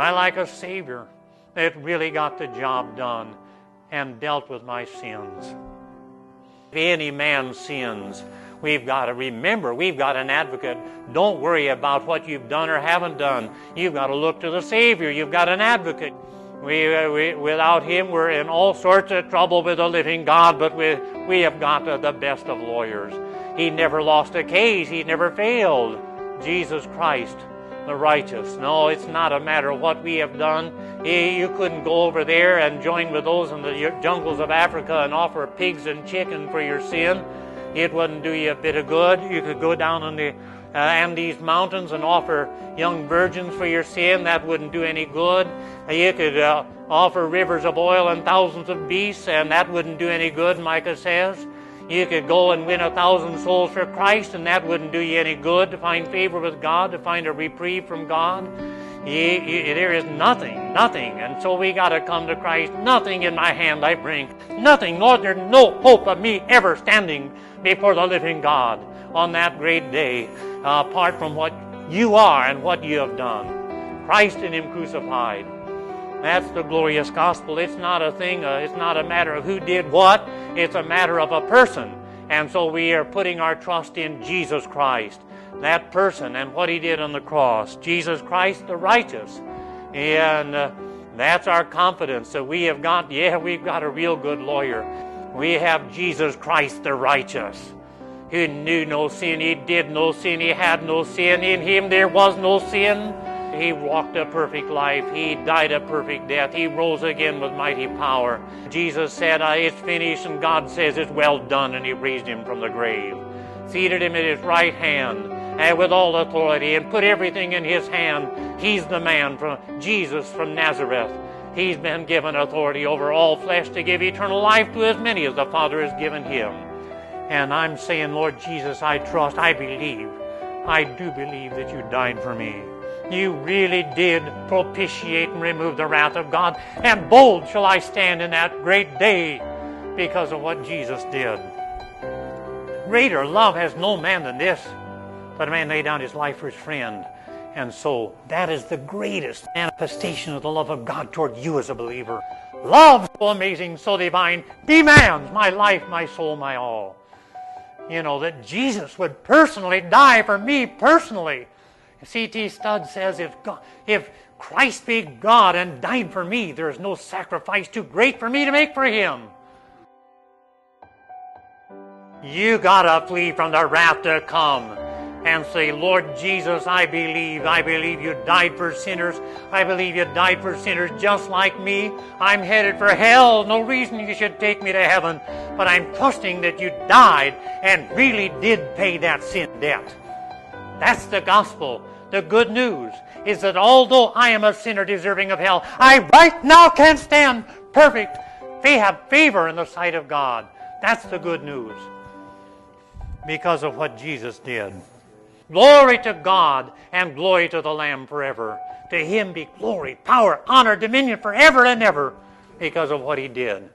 I like a Savior that really got the job done and dealt with my sins. If any man sins, we've got to remember we've got an advocate. Don't worry about what you've done or haven't done. You've got to look to the Savior. You've got an advocate. We, uh, we, without him, we're in all sorts of trouble with the living God, but we, we have got uh, the best of lawyers. He never lost a case, he never failed. Jesus Christ, the righteous. No, it's not a matter of what we have done. You couldn't go over there and join with those in the jungles of Africa and offer pigs and chicken for your sin. It wouldn't do you a bit of good. You could go down in the uh, Andes Mountains and offer young virgins for your sin. That wouldn't do any good. You could uh, offer rivers of oil and thousands of beasts, and that wouldn't do any good, Micah says. You could go and win a thousand souls for Christ, and that wouldn't do you any good to find favor with God, to find a reprieve from God. You, you, there is nothing, nothing. And so we got to come to Christ. Nothing in my hand I bring. Nothing, Lord, there's no hope of me ever standing before the living God on that great day, uh, apart from what you are and what you have done. Christ in Him crucified. That's the glorious gospel. It's not a thing, uh, it's not a matter of who did what, it's a matter of a person. And so we are putting our trust in Jesus Christ, that person, and what he did on the cross. Jesus Christ, the righteous. And uh, that's our confidence that we have got, yeah, we've got a real good lawyer. We have Jesus Christ, the righteous. He knew no sin, he did no sin, he had no sin. In him there was no sin. He walked a perfect life. He died a perfect death. He rose again with mighty power. Jesus said, ah, It's finished, and God says, It's well done, and He raised him from the grave. Seated him at His right hand, and with all authority, and put everything in His hand. He's the man from Jesus from Nazareth. He's been given authority over all flesh to give eternal life to as many as the Father has given him. And I'm saying, Lord Jesus, I trust, I believe, I do believe that you died for me. You really did propitiate and remove the wrath of God. And bold shall I stand in that great day because of what Jesus did. Greater love has no man than this, that a man lay down his life for his friend. And so that is the greatest manifestation of the love of God toward you as a believer. Love so amazing, so divine, demands my life, my soul, my all. You know, that Jesus would personally die for me personally C.T. Studd says if, God, if Christ be God and died for me, there is no sacrifice too great for me to make for him. You gotta flee from the wrath to come and say, Lord Jesus, I believe. I believe you died for sinners. I believe you died for sinners just like me. I'm headed for hell. No reason you should take me to heaven. But I'm trusting that you died and really did pay that sin debt. That's the gospel. The good news is that although I am a sinner deserving of hell, I right now can stand perfect. They have favor in the sight of God. That's the good news because of what Jesus did. Glory to God and glory to the Lamb forever. To him be glory, power, honor, dominion forever and ever because of what he did.